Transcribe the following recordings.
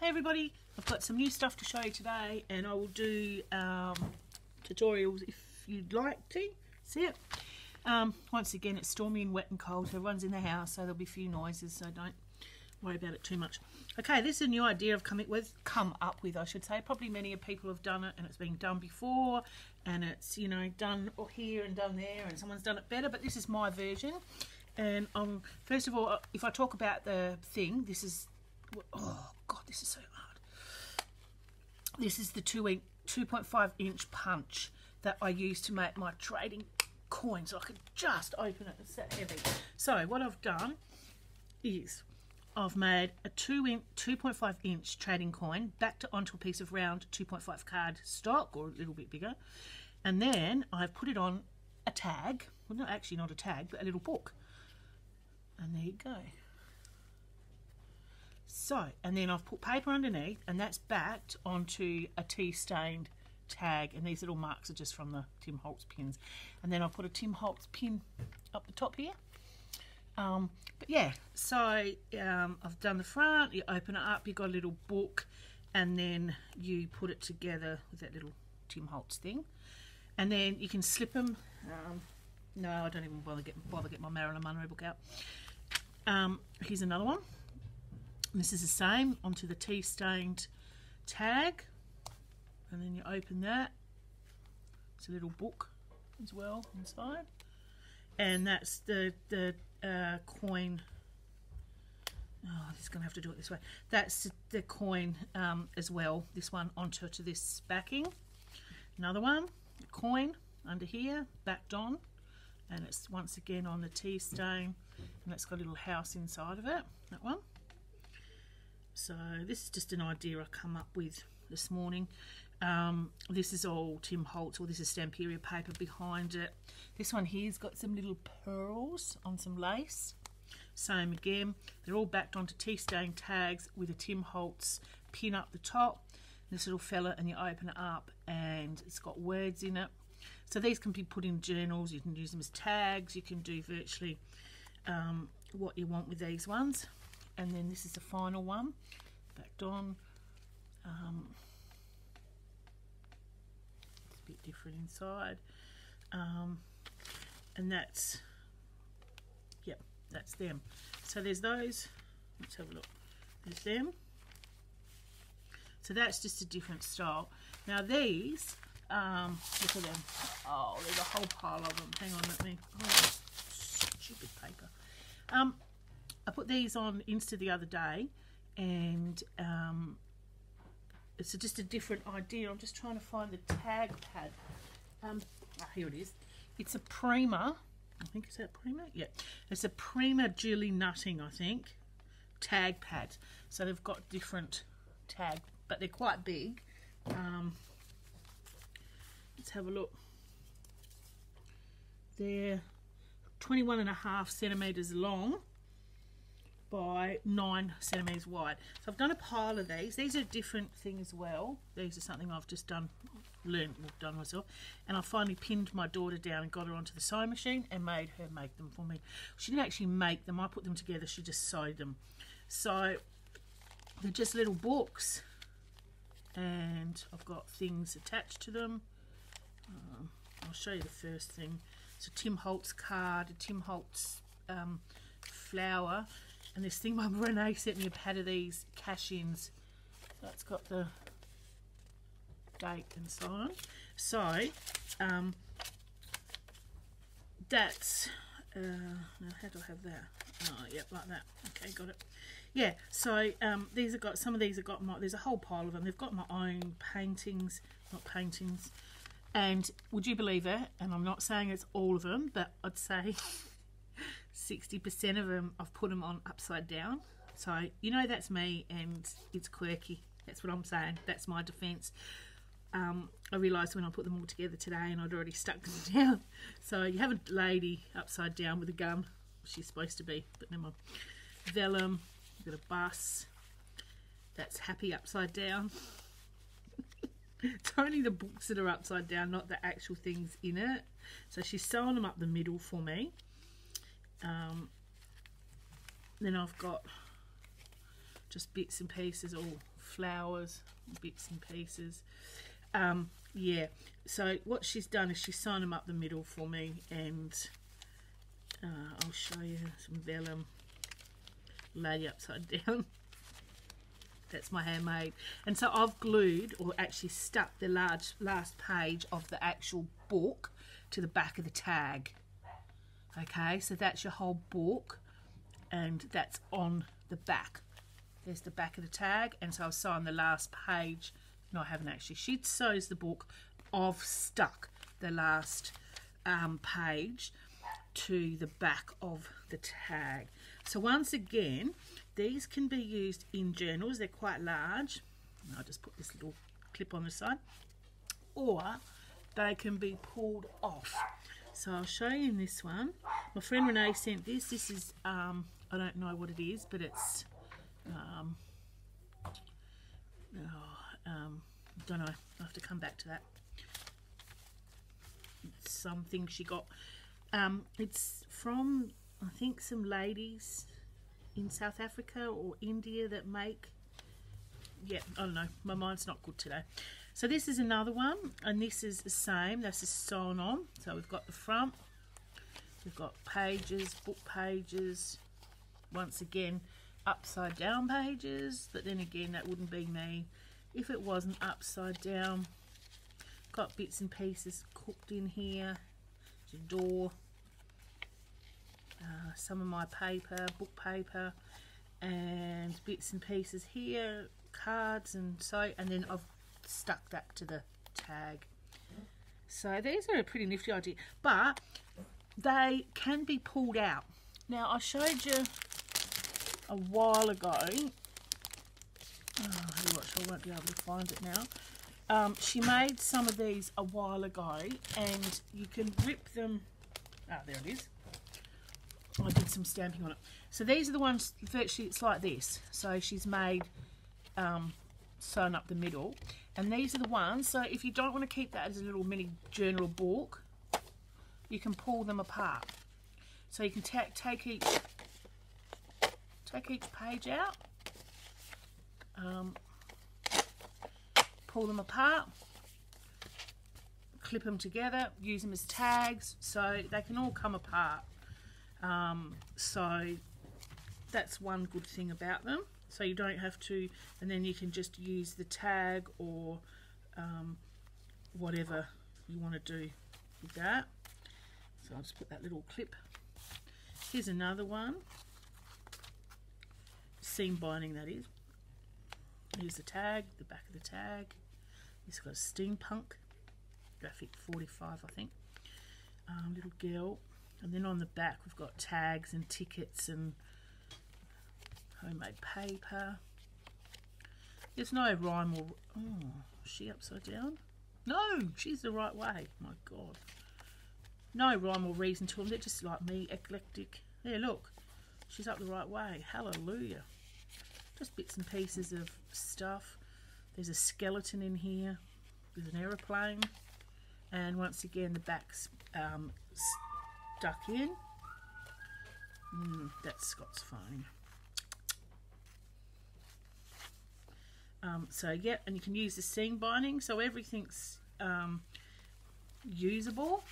Hey everybody, I've got some new stuff to show you today and I will do um, tutorials if you'd like to see it. Um, once again it's stormy and wet and cold, so everyone's in the house so there'll be a few noises so don't worry about it too much. Okay, this is a new idea I've come, with, come up with I should say. Probably many people have done it and it's been done before and it's you know done here and done there and someone's done it better but this is my version and um, first of all if I talk about the thing this is oh god this is so hard. This is the 2 inch 2.5 inch punch that I use to make my trading coins. so I can just open it it's that heavy so what I've done is I've made a 2 inch 2.5 inch trading coin backed onto a piece of round 2.5 card stock or a little bit bigger and then I've put it on a tag. Well not actually not a tag but a little book. And there you go so, and then I've put paper underneath and that's backed onto a tea stained tag and these little marks are just from the Tim Holtz pins. And then I've put a Tim Holtz pin up the top here. Um, but yeah, so um, I've done the front, you open it up, you've got a little book and then you put it together with that little Tim Holtz thing. And then you can slip them. Um, no, I don't even bother get bother get my Marilyn Monroe book out. Um, here's another one. This is the same onto the tea stained tag. And then you open that. It's a little book as well inside. And that's the the uh, coin. Oh this is gonna have to do it this way. That's the coin um, as well. This one onto to this backing. Another one coin under here backed on. And it's once again on the tea stain and it's got a little house inside of it that one so this is just an idea I come up with this morning. Um, this is all Tim Holtz, or this is Stamperia paper behind it. This one here's got some little pearls on some lace. Same again. They're all backed onto tea stain tags with a Tim Holtz pin up the top. This little fella, and you open it up, and it's got words in it. So these can be put in journals. You can use them as tags. You can do virtually um, what you want with these ones and then this is the final one. Backed on. Um, it's a bit different inside. Um, and that's yep that's them. So there's those. Let's have a look. There's them. So that's just a different style. Now these um, look at them. Oh there's a whole pile of them. Hang on let me oh, stupid paper. Um, I put these on Insta the other day and um, it's just a different idea. I'm just trying to find the tag pad. Um, oh, here it is. It's a Prima. I think is that Prima? Yeah. It's a Prima Julie Nutting, I think, tag pad. So they've got different tag, but they're quite big. Um, let's have a look. They're 21 and a half centimeters long by nine centimeters wide. So I've done a pile of these. These are a different thing as well. These are something I've just done, learned, done myself. And I finally pinned my daughter down and got her onto the sewing machine and made her make them for me. She didn't actually make them. I put them together. She just sewed them. So they're just little books. And I've got things attached to them. Um, I'll show you the first thing. It's a Tim Holtz card, a Tim Holtz um, flower and this thing, my Renee sent me a pad of these cash-ins. That's got the date and so on. So, um, that's, uh, now how do I have that? Oh, yep, like that. Okay, got it. Yeah, so um, these have got, some of these have got my, there's a whole pile of them. They've got my own paintings, not paintings. And would you believe it? And I'm not saying it's all of them, but I'd say 60% of them I've put them on upside down. So you know that's me and it's quirky. That's what I'm saying. That's my defence. Um, I realised when I put them all together today and I'd already stuck them down. So you have a lady upside down with a gun. She's supposed to be, but never mind. Vellum, you've got a bus. That's happy upside down. it's only the books that are upside down, not the actual things in it. So she's sewing them up the middle for me. Um, then I've got just bits and pieces all flowers, bits and pieces. Um, yeah, so what she's done is she's signed them up the middle for me and uh, I'll show you some vellum lay upside down. That's my handmade. And so I've glued or actually stuck the large last page of the actual book to the back of the tag. Okay, so that's your whole book and that's on the back. There's the back of the tag and so I've signed the last page. No, I haven't actually. She sews the book. I've stuck the last um, page to the back of the tag. So once again, these can be used in journals. They're quite large. I'll just put this little clip on the side. Or they can be pulled off. So I'll show you in this one. My friend Renee sent this. This is, um, I don't know what it is, but it's, um, oh, um, don't know. i have to come back to that. It's something she got. Um, it's from, I think, some ladies in South Africa or India that make yeah I don't know my mind's not good today so this is another one and this is the same. This is sewn on. So we've got the front. We've got pages book pages once again upside down pages. But then again that wouldn't be me. If it wasn't upside down got bits and pieces cooked in here your door uh, some of my paper, book paper, and bits and pieces here, cards and so, and then I've stuck that to the tag. So these are a pretty nifty idea, but they can be pulled out. Now I showed you a while ago. Oh, I won't be able to find it now. Um, she made some of these a while ago, and you can rip them. Ah, there it is. I did some stamping on it. So these are the ones, virtually it's like this. So she's made, um, sewn up the middle. And these are the ones, so if you don't want to keep that as a little mini journal book, you can pull them apart. So you can take each, take each page out, um, pull them apart, clip them together, use them as tags, so they can all come apart. Um, so that's one good thing about them. So you don't have to, and then you can just use the tag or um, whatever you want to do with that. So I'll just put that little clip. Here's another one. Seam binding that is. Here's the tag, the back of the tag. It's got a steampunk, graphic 45 I think. Um, little girl and then on the back we've got tags and tickets and homemade paper. There's no rhyme or... Oh, she upside down? No, she's the right way. My God. No rhyme or reason to them. They're just like me, eclectic. There, look. She's up the right way. Hallelujah. Just bits and pieces of stuff. There's a skeleton in here. There's an aeroplane. And once again, the back's um, stuck in. Mm, that's Scott's phone. Um, so yeah, and you can use the seam binding, so everything's um, usable.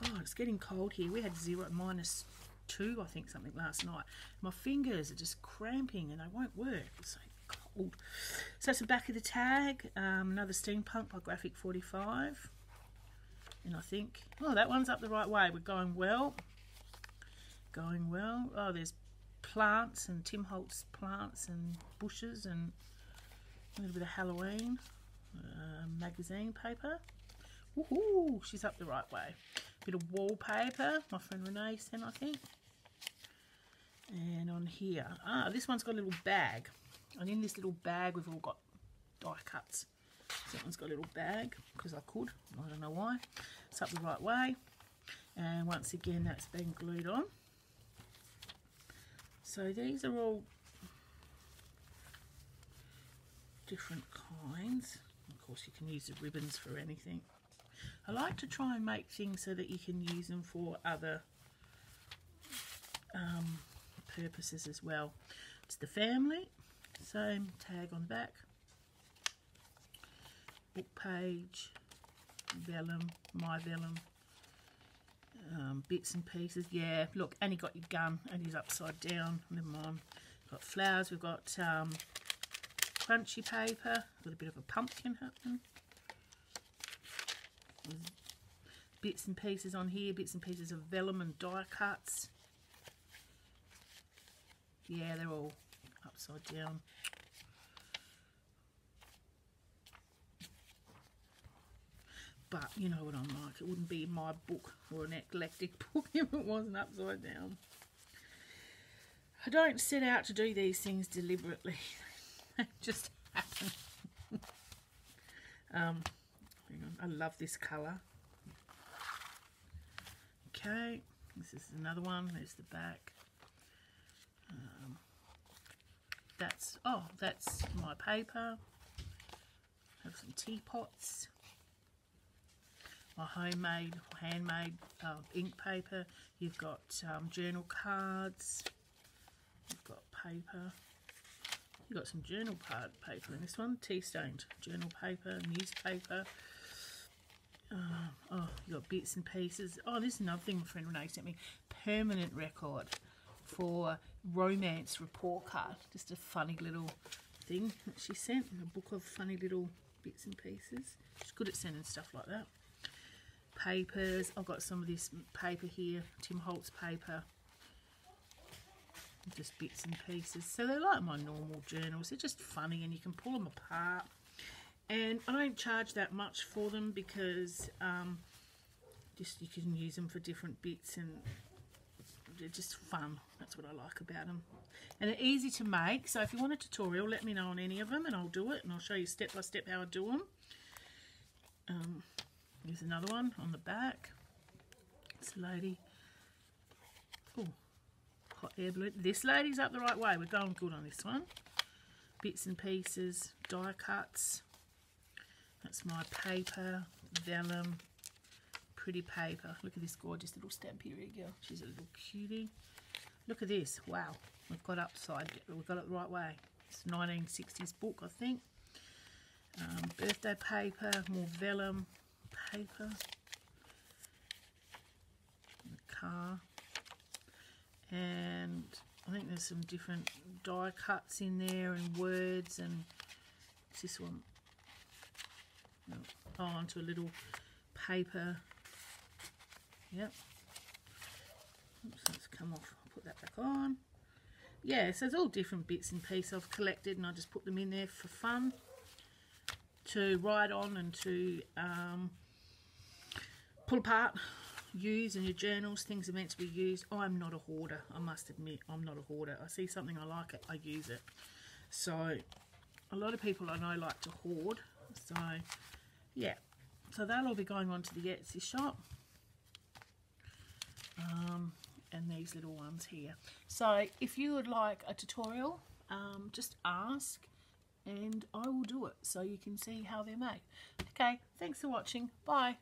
God, it's getting cold here. We had zero minus two, I think, something last night. My fingers are just cramping and they won't work. It's so cold. So that's the back of the tag. Um, another steampunk by Graphic 45 and I think oh that one's up the right way we're going well going well oh there's plants and Tim Holtz plants and bushes and a little bit of Halloween uh, magazine paper Woohoo! She's up the right way. Bit of wallpaper, my friend Renee sent, I think. And on here, ah, this one's got a little bag. And in this little bag, we've all got die cuts. That one's got a little bag because I could. I don't know why. It's up the right way. And once again, that's been glued on. So these are all different kinds. Of course, you can use the ribbons for anything. I like to try and make things so that you can use them for other um, purposes as well. It's the family, Same tag on the back. Book page, vellum, my vellum, um, bits and pieces. Yeah, look, and you got your gun, and he's upside down. Never mind. Got flowers. We've got um, crunchy paper. Got a bit of a pumpkin happening. Bits and pieces on here. Bits and pieces of vellum and die cuts. Yeah, they're all upside down. But you know what I'm like. It wouldn't be my book or an eclectic book if it wasn't upside down. I don't set out to do these things deliberately. they just happen. um, I love this colour. Okay, this is another one. There's the back. Um, that's, oh, that's my paper. Have some teapots. My homemade, handmade uh, ink paper. You've got um, journal cards. You've got paper. You've got some journal part paper in this one. Tea stained journal paper, newspaper. Uh, oh, you got bits and pieces. Oh, this is another thing my friend Renee sent me. Permanent record for romance report card. Just a funny little thing that she sent. A book of funny little bits and pieces. She's good at sending stuff like that. Papers. I've got some of this paper here. Tim Holtz paper. Just bits and pieces. So they're like my normal journals. They're just funny and you can pull them apart. And I don't charge that much for them because um, just you can use them for different bits and they're just fun. That's what I like about them. And they're easy to make. So if you want a tutorial, let me know on any of them and I'll do it. And I'll show you step by step how I do them. Um, here's another one on the back. This lady. Oh, hot air balloon. This lady's up the right way. We're going good on this one. Bits and pieces, die cuts. That's my paper, vellum, pretty paper. Look at this gorgeous little stamp here, girl. She's a little cutie. Look at this. Wow. We've got upside. We've got it the right way. It's 1960s book, I think. Um, birthday paper, more vellum paper. The car. And I think there's some different die cuts in there and words and this one? Oh, onto a little paper Yep. Oops, that's come off. I'll put that back on. Yeah, so it's all different bits and pieces I've collected and I just put them in there for fun to write on and to um, pull apart, use in your journals. Things are meant to be used. I'm not a hoarder, I must admit. I'm not a hoarder. I see something I like it, I use it. So a lot of people I know like to hoard. So yeah, so that'll all be going on to the Etsy shop um, and these little ones here. So if you would like a tutorial, um, just ask and I will do it so you can see how they're made. Okay, thanks for watching. Bye.